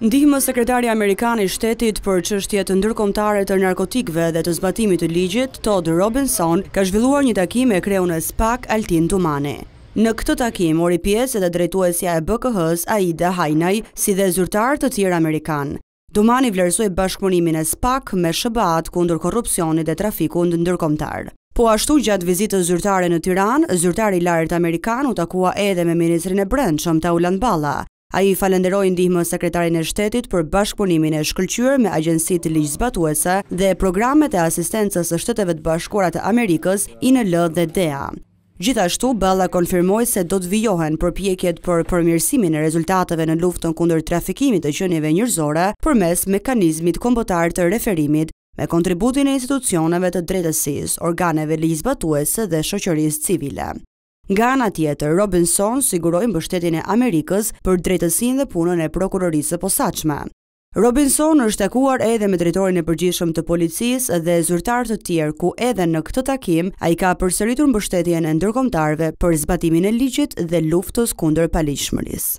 Ndihmëssekretari amerikan i Shtetit për Çështjet Ndërkombëtare të Narkotikëve dhe të Zbatimit të Ligjit, Todd Robinson, ka zhvilluar një takim me kreun e SPAK, Altin Dumani. Në këtë takim mori pjesë edhe drejtuesja e BKH-së, Aida Hajnaj, si dhe zyrtarë të tjerë amerikanë. Dumani vlerësoi bashkëpunimin e SPAK me SHBA-të kundër korrupsionit dhe trafikut ndërkombëtar. Po ashtu, gjatë vizitës zyrtare në Tiranë, zyrtari i lartë amerikan u takua edhe me ministrin e Brendshëm, Taulant Balla, Ai falënderoi ndihmëssekretarin e Shtetit për bashkëpunimin e shkëlqyer me agjencitë ligjzbatuese dhe programet e asistencës së Shteteve të Bashkuara të Amerikës, INL dhe DEA. Gjithashtu, Balla konfirmoi se do të vijohen përpjekjet për përmirësimin e rezultateve në luftën kundër trafikimit të qenieve njerëzore përmes mekanizmit kombëtar të referimit me kontributin e institucioneve të drejtësisë, organeve ligjzbatuese dhe shoqërisë civile. Nga ana tjetër, Robinson siguroi mbështetjen e Amerikës për drejtësinë dhe punën e Prokurorisë së Posaçme. Robinson është takuar edhe me drejtorin e përgjithshëm të policisë dhe zyrtarë të tjerë, ku edhe në këtë takim ai ka përsëritur mbështetjen e ndërkombëtarëve për zbatimin e ligjit dhe luftës kundër paligjshmërisë.